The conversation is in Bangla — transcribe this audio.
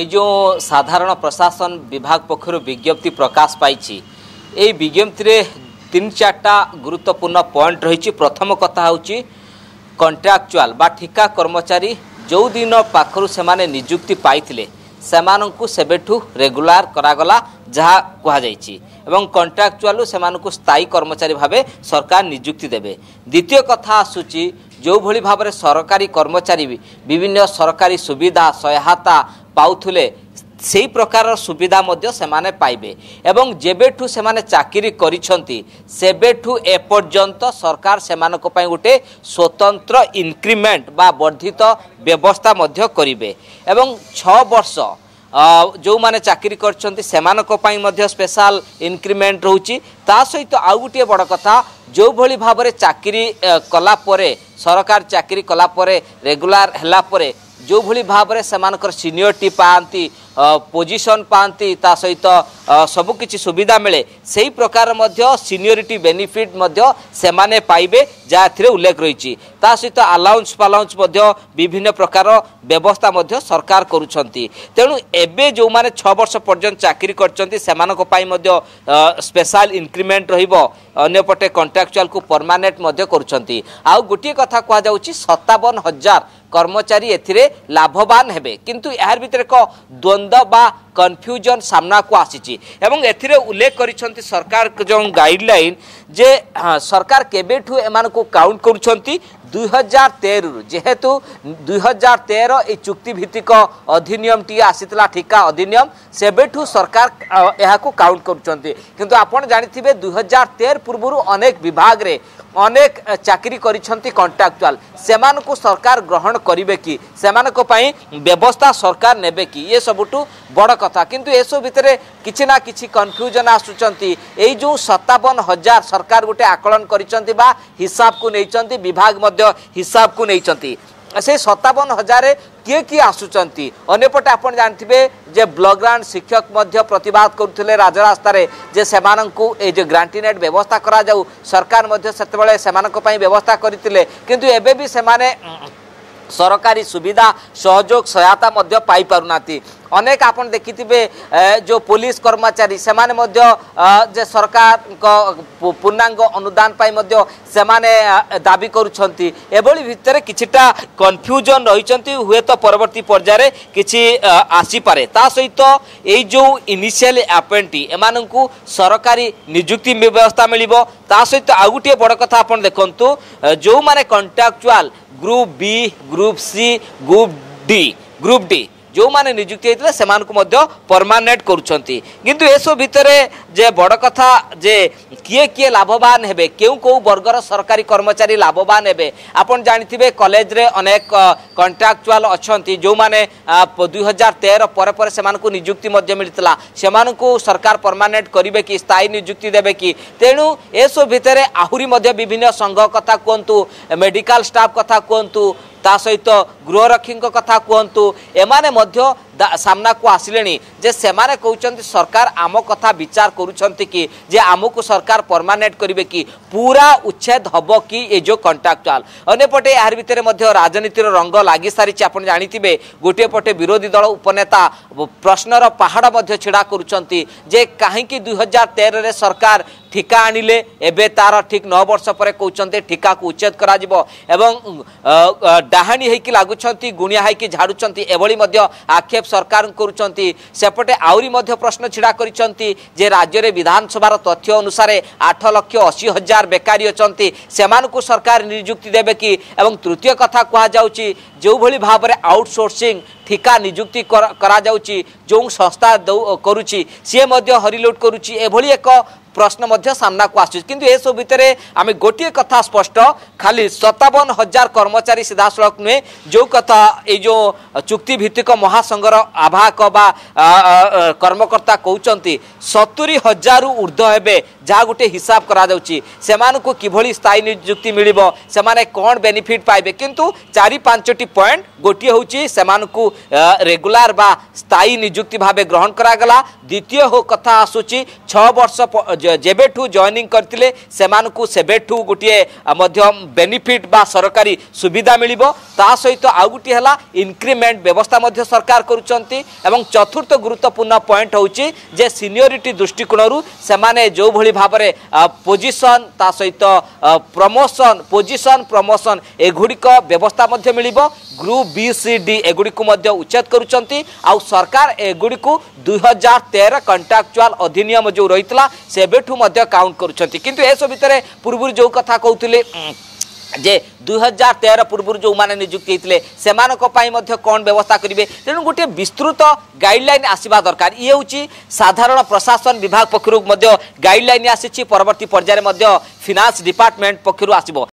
এই যে সাধারণ প্রশাসন বিভাগ পক্ষ বিজ্ঞপ্তি প্রকাশ পাইছি এই বিজ্ঞপ্তিরে তিন চারটা গুরুত্বপূর্ণ পয়েন্ট রয়েছে প্রথম কথা হচ্ছে কন্ট্রাকচুয়াল বা ঠিকা কর্মচারী যেদিন পাখু সে নিযুক্তি পাইলে ସେମାନଙ୍କୁ ସେବେଠୁ ରେଗୁଲାର କରାଗଲା ଯାହା କୁହାଯାଇଛି ଏବଂ କଣ୍ଟ୍ରାକ୍ଚୁଆଲରୁ ସେମାନଙ୍କୁ ସ୍ଥାୟୀ କର୍ମଚାରୀ ଭାବେ ସରକାର ନିଯୁକ୍ତି ଦେବେ ଦ୍ୱିତୀୟ କଥା ଆସୁଛି ଯେଉଁଭଳି ଭାବରେ ସରକାରୀ କର୍ମଚାରୀ ବିଭିନ୍ନ ସରକାରୀ ସୁବିଧା ସହାୟତା ପାଉଥିଲେ সেই প্রকার সুবিধা মধ্য সেমানে পাইবে এবং যেবেঠু সেমানে চাকরি করিছন্তি সেবেঠু এ পর্যন্ত সরকার সেমানক পাই গোটে স্বতন্ত্র ইনক্রিমেন্ট বা বর্ধিত ব্যবস্থা মধ্য করিবে এবং ছ বর্ষ ଯେଉଁମାନେ ଚାକିରି କରିଛନ୍ତି ସେମାନଙ୍କ ପାଇଁ ମଧ୍ୟ ସ୍ପେଶାଲ ଇନକ୍ରିମେଣ୍ଟ ରହୁଛି ତା ସହିତ ଆଉ ଗୋଟିଏ ବଡ଼ କଥା ଯେଉଁଭଳି ଭାବରେ ଚାକିରି କଲା ପରେ ସରକାର ଚାକିରି କଲା ପରେ ରେଗୁଲାର ହେଲା ପରେ ଯେଉଁଭଳି ଭାବରେ ସେମାନଙ୍କର ସିନିୟରିଟି ପାଆନ୍ତି ପୋଜିସନ୍ ପାଆନ୍ତି ତା ସହିତ ସବୁକିଛି ସୁବିଧା ମିଳେ ସେହି ପ୍ରକାର ମଧ୍ୟ ସିନିୟରିଟି ବେନିଫିଟ୍ ମଧ୍ୟ ସେମାନେ ପାଇବେ ଯାହା ଏଥିରେ ଉଲ୍ଲେଖ ରହିଛି ତା ସହିତ ଆଲାଉନ୍ସ ଫାଲାଉନ୍ସ ମଧ୍ୟ ବିଭିନ୍ନ ପ୍ରକାର ବ୍ୟବସ୍ଥା ମଧ୍ୟ ସରକାର କରୁଛନ୍ତି ତେଣୁ ଏବେ ଯେଉଁମାନେ ଛଅ ବର୍ଷ ପର୍ଯ୍ୟନ୍ତ ଚାକିରି କରିଛନ୍ତି ସେମାନଙ୍କ ପାଇଁ ମଧ୍ୟ ସ୍ପେଶାଲ ଇନକ୍ରିମେଣ୍ଟ ରହିବ ଅନ୍ୟପଟେ କଣ୍ଟ୍ରାକ୍ଚୁଆଲକୁ ପରମାନେଣ୍ଟ ମଧ୍ୟ କରୁଛନ୍ତି ଆଉ ଗୋଟିଏ କଥା କୁହାଯାଉଛି ସତାବନ ହଜାର কর্মচারী এতে লাভবান হবে কিন্তু এর ভিতরে এক দ্বন্দ্ব বা কনফ্যুজন সামনাকু আসিছি এবং এতে উল্লেখ করেছেন সরকার যে গাইডলাইন যে সরকার কেবেঠু এমানকু কাউন্ট করছেন দুই হাজার তেরু যেহেতু দুই হাজার তের এই চুক্তিভিত্তিক অধিনিয়মটি আসিলা ঠিকা অধিনিয়ম সেবেঠু সরকার এখন কাউন্ট করছেন কিন্তু আপনার জাঁথিবে দুই হাজার তের পূর্বর অনেক বিভাগে অনেক চাকরি করছেন কন্ট্রাকচুয়াল সে সরকার গ্রহণ করবে কি সে ব্যবস্থা সরকার নেবে কি এ সবুঠু বড় কথা কিন্তু এসব ভিতরে কিছু না কিছু কনফ্যুজন আসুচার এই যে সতাবন হাজার সরকার গোটে আকলন করছেন বা হিসাবকু নেই বিভাগ মধ্য হিসাবকু নেই ସେ ସତାବନ ହଜାର କିଏ କିଏ ଆସୁଛନ୍ତି ଅନ୍ୟପଟେ ଆପଣ ଜାଣିଥିବେ ଯେ ବ୍ଲଗ୍ରାଣ୍ଡ ଶିକ୍ଷକ ମଧ୍ୟ ପ୍ରତିବାଦ କରୁଥିଲେ ରାଜରାସ୍ତାରେ ଯେ ସେମାନଙ୍କୁ ଏଇ ଯେ ଗ୍ରାଣ୍ଟିନେଟ୍ ବ୍ୟବସ୍ଥା କରାଯାଉ ସରକାର ମଧ୍ୟ ସେତେବେଳେ ସେମାନଙ୍କ ପାଇଁ ବ୍ୟବସ୍ଥା କରିଥିଲେ କିନ୍ତୁ ଏବେ ବି ସେମାନେ ସରକାରୀ ସୁବିଧା ସହଯୋଗ ସହାୟତା ମଧ୍ୟ ପାଇପାରୁନାହାନ୍ତି অনেক আপন দেখি যে পুলিশ কর্মচারী সে যে সরকার পূর্ণাঙ্গ অনুদান সে দাবি করছেন এভাবে ভিতরে কিছুটা কনফ্যুজন রয়েছেন হুয়েত পরবর্তী পর্যায়ে কিছু আসিপারে তা সহিত এই যে ইনিশিয়াল ଆପେଣ୍ଟି ଏମାନଙ୍କୁ ସରକାରୀ ନିଯୁକ୍ତି ବ୍ୟବସ୍ଥା ମିଳିବ ତା ସହିତ ଆଉ ଗୋଟିଏ ବଡ଼ କଥା ଆପଣ ଦେଖନ୍ତୁ ଯେଉଁମାନେ contractual group B group C group D group D ଯେଉଁମାନେ ନିଯୁକ୍ତି ହେଇଥିଲେ ସେମାନଙ୍କୁ ମଧ୍ୟ ପରମାନେଣ୍ଟ କରୁଛନ୍ତି କିନ୍ତୁ ଏସବୁ ଭିତରେ ଯେ ବଡ଼ କଥା ଯେ କିଏ କିଏ ଲାଭବାନ ହେବେ କେଉଁ କେଉଁ ବର୍ଗର ସରକାରୀ କର୍ମଚାରୀ ଲାଭବାନ ହେବେ ଆପଣ ଜାଣିଥିବେ କଲେଜରେ ଅନେକ କଣ୍ଟ୍ରାକ୍ଚୁଆଲ ଅଛନ୍ତି ଯେଉଁମାନେ ଦୁଇ ହଜାର ତେର ପରେ ପରେ ସେମାନଙ୍କୁ ନିଯୁକ୍ତି ମଧ୍ୟ ମିଳିଥିଲା ସେମାନଙ୍କୁ ସରକାର ପରମାନେଣ୍ଟ କରିବେ କି ସ୍ଥାୟୀ ନିଯୁକ୍ତି ଦେବେ କି ତେଣୁ ଏସବୁ ଭିତରେ ଆହୁରି ମଧ୍ୟ ବିଭିନ୍ନ ସଂଘ କଥା କୁହନ୍ତୁ ମେଡ଼ିକାଲ ଷ୍ଟାଫ୍ କଥା କୁହନ୍ତୁ ତା ସହିତ ଗୃହରକ୍ଷୀଙ୍କ କଥା କୁହନ୍ତୁ ଏମାନେ ମଧ୍ୟ ସାମ୍ନାକୁ ଆସିଲେଣି ଯେ ସେମାନେ କହୁଛନ୍ତି ସରକାର ଆମ କଥା ବିଚାର କରୁଛନ୍ତି କି ଯେ ଆମକୁ ସରକାର ପରମାନେଣ୍ଟ କରିବେ କି ପୁରା ଉଚ୍ଛେଦ ହେବ କି ଏ ଯେଉଁ କଣ୍ଟ୍ରାକ୍ଚୁଆଲ୍ ଅନ୍ୟପଟେ ଏହାରି ଭିତରେ ମଧ୍ୟ ରାଜନୀତିର ରଙ୍ଗ ଲାଗିସାରିଛି ଆପଣ ଜାଣିଥିବେ ଗୋଟିଏ ପଟେ ବିରୋଧୀ ଦଳ ଉପନେତା ପ୍ରଶ୍ନର ପାହାଡ଼ ମଧ୍ୟ ଛିଡ଼ା କରୁଛନ୍ତି ଯେ କାହିଁକି ଦୁଇ ହଜାର ତେରରେ ସରକାର ঠিকা আনিলে এবে তার ঠিক ন বর্ষ পরে কৌছন্তে ঠিকাকু উচ্ছেদ করা যাব এবং ডাহাণী হইকি লাগুছন্তি গুণিয়া হইকি ঝাড়ুছন্তি এভাবে মধ্য আক্ষেপ ବିଜେପି ସରକାର କରୁଛନ୍ତି ସେପଟେ ଆହୁରି ମଧ୍ୟ ପ୍ରଶ୍ନ ଛିଡ଼ା କରିଛନ୍ତି ଯେ ରାଜ୍ୟରେ ବିଧାନସଭାର ତଥ୍ୟ ଅନୁସାରେ ଆଠ ଲକ୍ଷ ଅଶୀ ହଜାର ବେକାରୀ ଅଛନ୍ତି ସେମାନଙ୍କୁ ସରକାର ନିଯୁକ୍ତି ଦେବେ କି ଏବଂ ତୃତୀୟ କଥା କୁହାଯାଉଛି जो भली भाव में आउटसोर्सिंग ठिका निजुक्ति करा जाउची जो संस्था करुची सी हरिलोड करुची एक प्रश्न सामना को आसू कि एसबू भितर आम गोटे कथा स्पष्ट खाली सतावन हजार कर्मचारी सीधा सीधासख नुहे जो कथा यो जो चुक्ति भित्तिक महासंघर आवाहक बा कर्मकर्ता कौन सतुरी हजार ऊर्ध हे जहाँ गोटे हिसाब करें किभली स्थायी निजुक्ति मिल से कौन बेनिफिट पाइबे किंतु चारि पांचटी पॉइंट गोटे हूँ से रेगुलार बा स्थायी निजुक्ति भाव ग्रहण करागला द्वितीय हो कथा आसूची छर्ष जेबेठू जॉइनिंग करते से गोटे बेनिफिट बा सरकारी सुविधा मिल सहित आउ गोटे है इनक्रिमेंट व्यवस्था सरकार करुँच चतुर्थ गुरुत्वपूर्ण पॉइंट हूँ जे सिनियोरीटी दृष्टिकोण से जो भाई भाव पोजिशन ता सहित प्रमोशन पोजिशन प्रमोशन एगुड़िक व्यवस्था मिल ଗ୍ରୁପ୍ ବି ସି ଡି ଏଗୁଡ଼ିକୁ ମଧ୍ୟ ଉଚ୍ଛେଦ କରୁଛନ୍ତି ଆଉ ସରକାର ଏଗୁଡ଼ିକୁ ଦୁଇ ହଜାର ତେର କଣ୍ଟ୍ରାକ୍ଚୁଆଲ୍ ଅଧିନିୟମ ଯେଉଁ ରହିଥିଲା ସେବେଠୁ ମଧ୍ୟ କାଉଣ୍ଟ କରୁଛନ୍ତି କିନ୍ତୁ ଏସବୁ ଭିତରେ ପୂର୍ବରୁ ଯେଉଁ କଥା କହୁଥିଲେ ଯେ ଦୁଇ ହଜାର ତେର ପୂର୍ବରୁ ଯେଉଁମାନେ ନିଯୁକ୍ତି ହେଇଥିଲେ ସେମାନଙ୍କ ପାଇଁ ମଧ୍ୟ କ'ଣ ବ୍ୟବସ୍ଥା କରିବେ ତେଣୁ ଗୋଟିଏ ବିସ୍ତୃତ ଗାଇଡ଼ଲାଇନ୍ ଆସିବା ଦରକାର ଇଏ ହେଉଛି ସାଧାରଣ ପ୍ରଶାସନ ବିଭାଗ ପକ୍ଷରୁ ମଧ୍ୟ ଗାଇଡ଼ଲାଇନ୍ ଆସିଛି ପରବର୍ତ୍ତୀ ପର୍ଯ୍ୟାୟରେ ମଧ୍ୟ ଫିନାନ୍ସ ଡିପାର୍ଟମେଣ୍ଟ ପକ୍ଷରୁ ଆସିବ